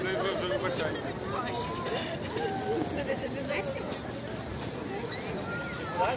Blijf op de partij. Vai,